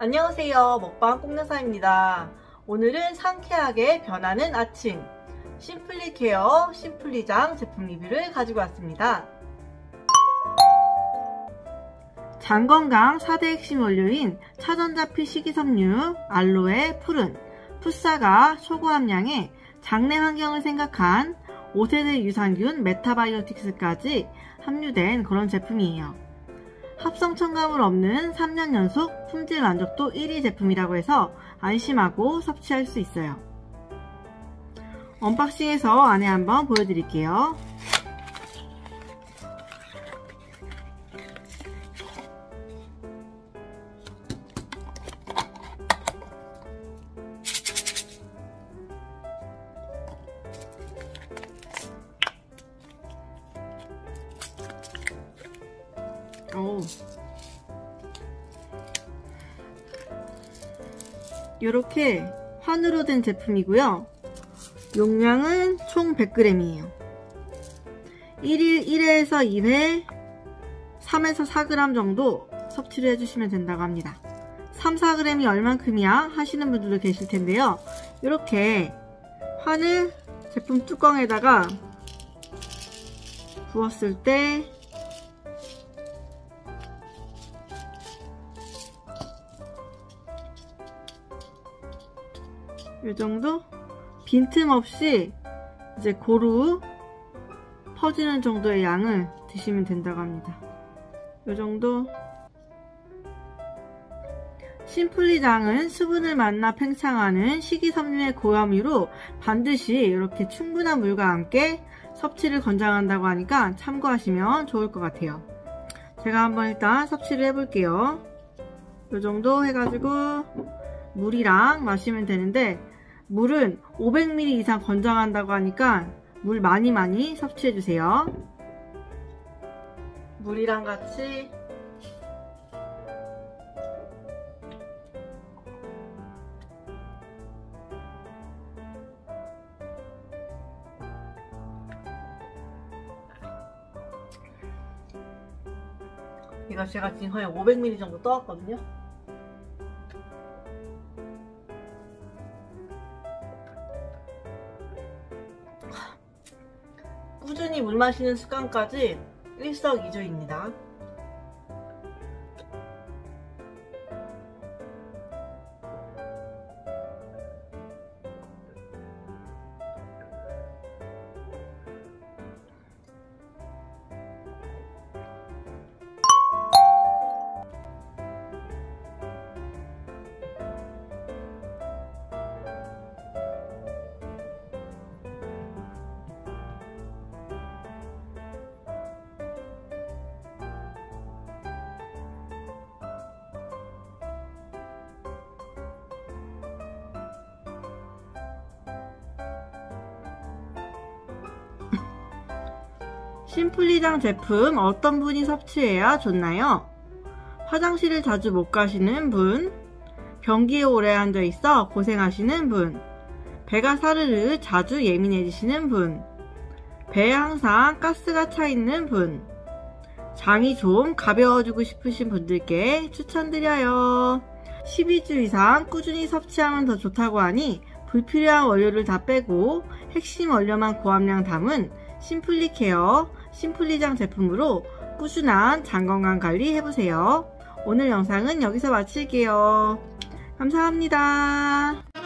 안녕하세요. 먹방 꽁나사입니다. 오늘은 상쾌하게 변하는 아침. 심플리케어 심플리장 제품 리뷰를 가지고 왔습니다. 장건강 4대 핵심 원료인 차전자피 식이섬유, 알로에, 푸른, 풋사가 초고함량의 장내 환경을 생각한 5세대 유산균 메타바이오틱스까지 함유된 그런 제품이에요. 합성 첨가물 없는 3년 연속 품질 만족도 1위 제품이라고 해서 안심하고 섭취할 수 있어요. 언박싱해서 안에 한번 보여드릴게요. 오. 이렇게 환으로 된 제품이고요. 용량은 총 100g이에요. 1일 1회에서 2회 3에서 4g 정도 섭취를 해주시면 된다고 합니다. 3, 4g이 얼만큼이야 하시는 분들도 계실 텐데요. 이렇게 환을 제품 뚜껑에다가 부었을 때 이 정도 빈틈없이 이제 고루 퍼지는 정도의 양을 드시면 된다고 합니다. 이 정도 심플리장은 수분을 만나 팽창하는 식이섬유의 고함유로 반드시 이렇게 충분한 물과 함께 섭취를 권장한다고 하니까 참고하시면 좋을 것 같아요. 제가 한번 일단 섭취를 해볼게요. 이 정도 해가지고 물이랑 마시면 되는데 물은 500ml 이상 권장한다고 하니까 물 많이 많이 섭취해주세요. 물이랑 같이 이거 제가 지금 거의 500ml 정도 떠왔거든요. 꾸준히 물 마시는 습관까지 일석이조입니다. 심플리장 제품 어떤 분이 섭취해야 좋나요? 화장실을 자주 못 가시는 분, 변기에 오래 앉아 있어 고생하시는 분, 배가 사르르 자주 예민해지시는 분, 배에 항상 가스가 차 있는 분, 장이 좀 가벼워지고 싶으신 분들께 추천드려요. 12주 이상 꾸준히 섭취하면 더 좋다고 하니 불필요한 원료를 다 빼고 핵심 원료만 고함량 담은 심플리케어 심플리장 제품으로 꾸준한 장건강 관리 해보세요. 오늘 영상은 여기서 마칠게요. 감사합니다.